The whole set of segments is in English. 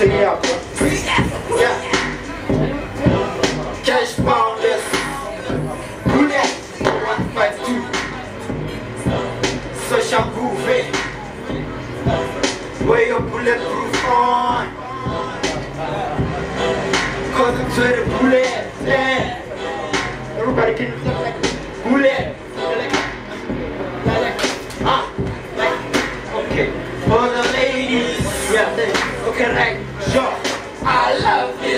Check it out, bro. Yeah. Cash boundless. Roulette. One five two. Social grooving. Where your bulletproof on. Cause it's where the bullet. Yeah. Everybody can look like bullet. Ah, okay. For the ladies, yeah, okay, right,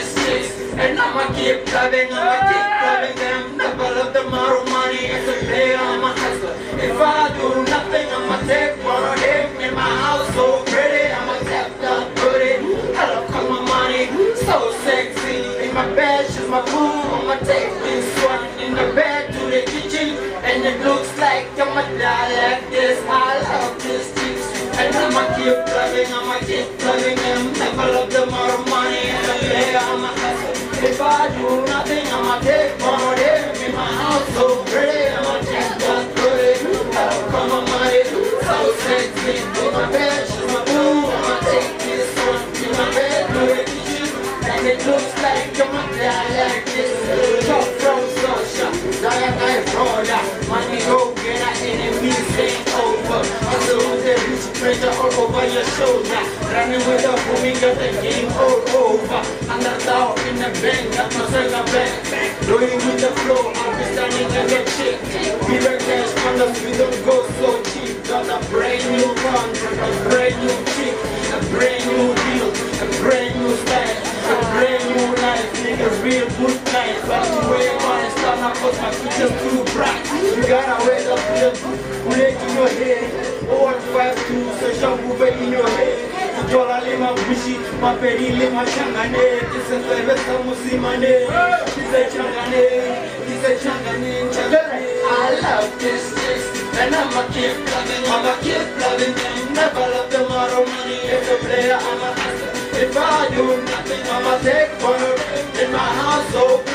this and I'ma keep loving, I'ma keep loving them. Never love them out of money, as a player, I'm a hustler. If I do nothing, I'ma take one of them in my house, so pretty. I'ma tap that booty. I love cause my money, so sexy. In my bed, she's my boo. I'ma take this one in the bed to the kitchen, and it looks like I'ma die like this. I love this chicks, and I'ma keep loving, I'ma keep loving them. Never love them out of money, If I do nothing, I'ma take of them in my house, so pretty. I'ma take that booty. I love cause my money, so sexy. In my bed, she's my boo. I'ma take this one in my bed to the kitchen, and it looks like I'ma die like this. Talk from social, die die Florida. Money Running with the homie, got the game all over. Underdog in the bank, got my circle back. Going with the flow, I'll be standing like a chick. Be the cash funders, we don't go so cheap. Got a brand new contract, a brand new chick, a brand new deal, a brand new style, a brand new life. Nigga, real good life. But the way my cause my future's too bright. You gotta wear the bulletproof bullet in your head. Changane. Changane, changane. I love this chicks, and I'ma keep loving, I'ma keep loving them. Never love of money. If a player, I'm a hustler. If I do nothing, I'ma take one in my house so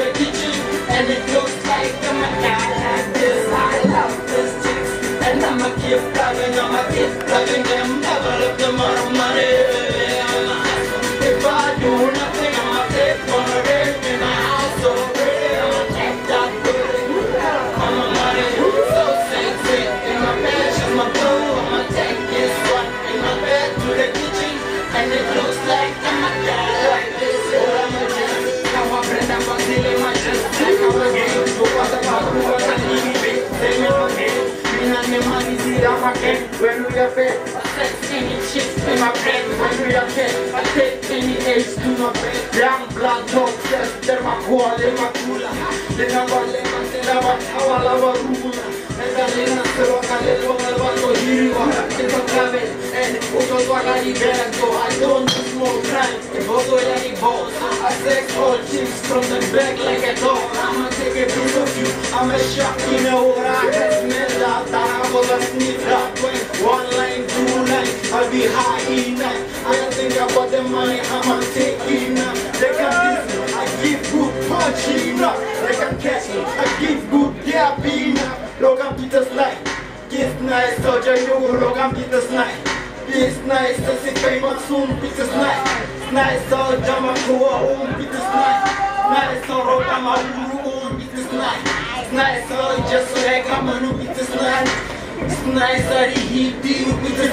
and it looks like die like this. I love this chicks, and I'ma keep loving, I'ma keep loving them. Never love them out of money. I'm a. If I do nothing, I'ma take in my house so pretty. I'ma take that booty. I'm a money so sexy. In my bed, she's my boo. I'ma take in my bed to the kitchen, and it We I sex any chicks in my bed. I take any age to my bed. Young dog says they're my boy, they're my cooler. Me say that I'm how I love a ruler. And I didn't You. It's a travel, and also what I need so I don't do small crime. If also any balls, I sex all chicks from the back like a dog. I'ma take a piece of you. I'm a shark, you know what I can smell out. I was a sneak up when one line, two line. I'll be high enough. I don't think about the money, I'ma take enough. They can me, I give good punch enough. They can catch me, I give good gap enough. Logan Peters this night Soldier, you will rock and beat the night This night, sexy famous soon, beat the night Night, so jam up to a home, beat the night Night, so rock and my room, beat the night Night, so just like I'm a new beat the night Night, so the heat, beat the